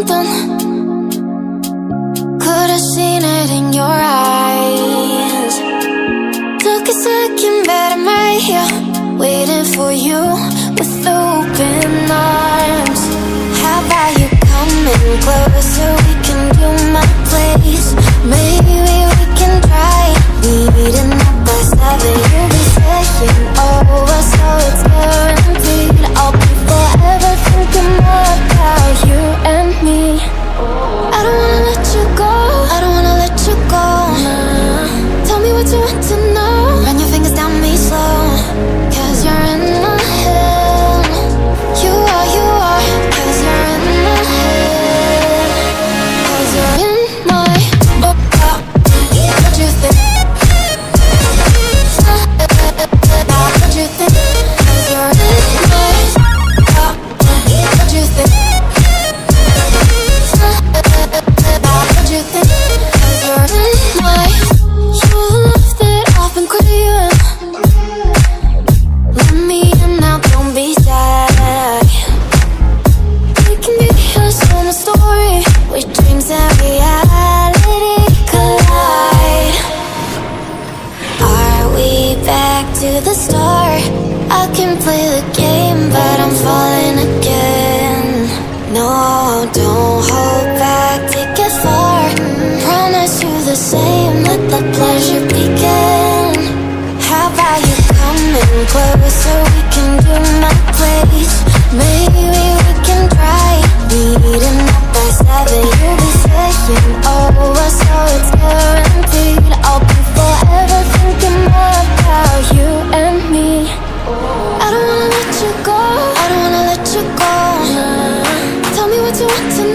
dun dun star I can play the game but I'm falling again. No, don't hold back, take it far. Promise you the same, let the pleasure begin. How about you coming closer, we can do my play. to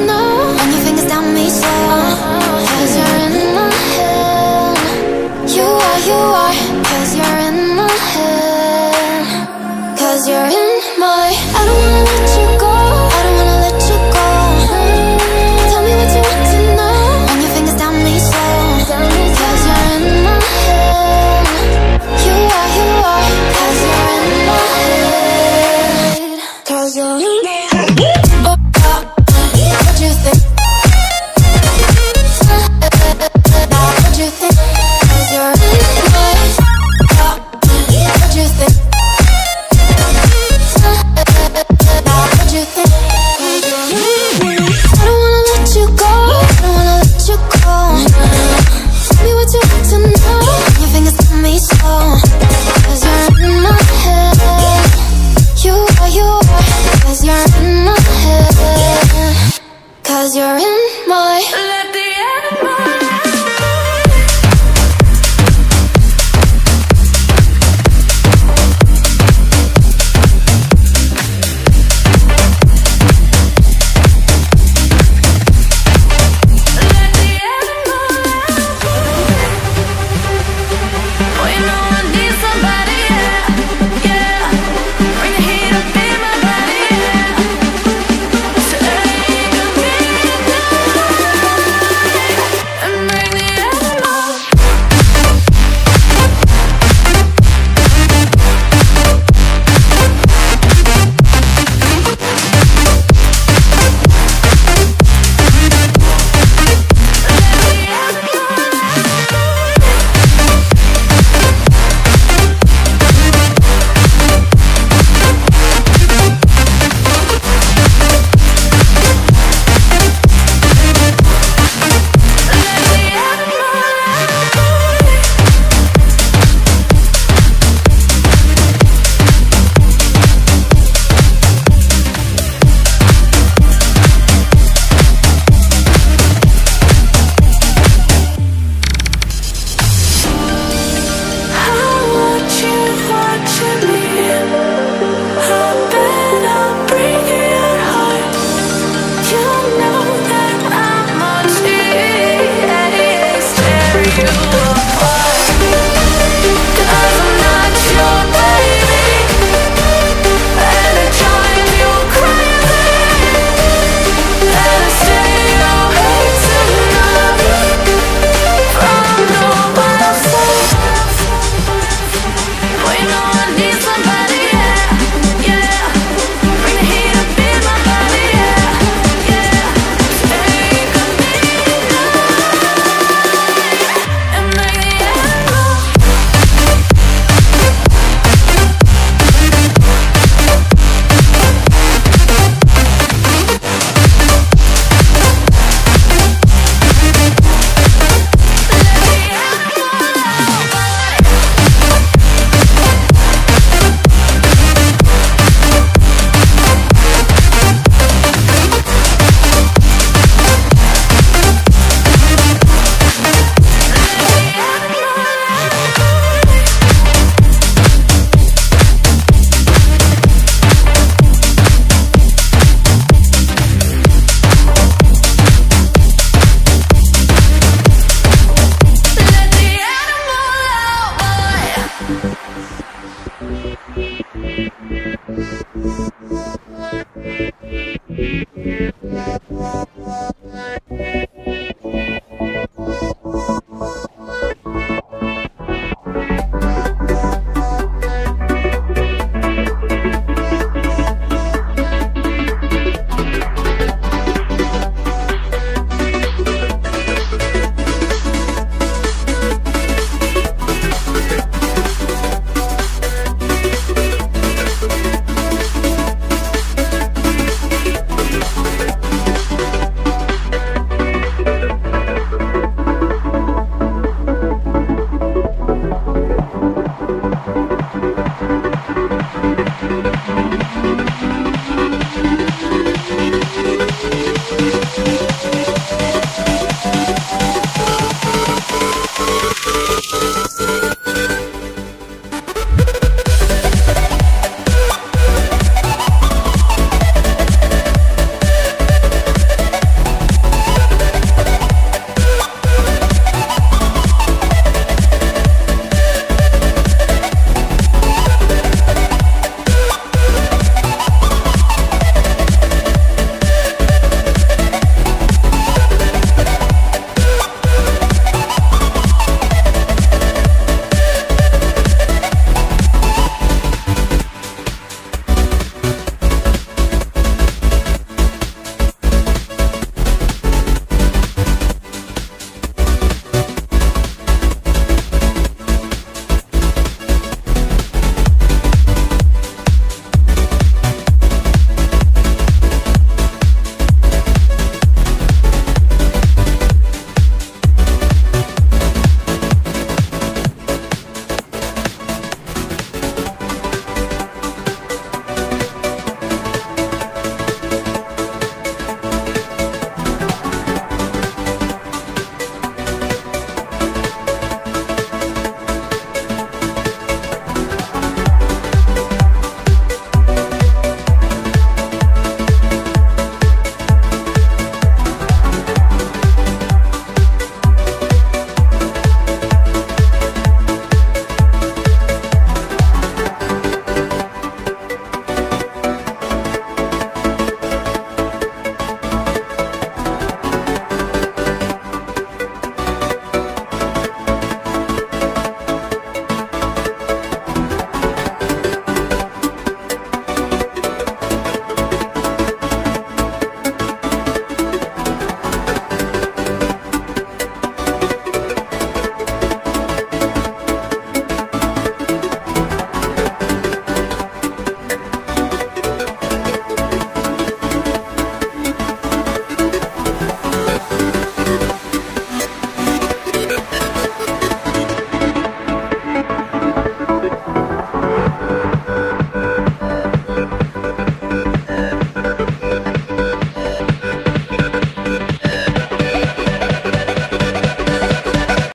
Thank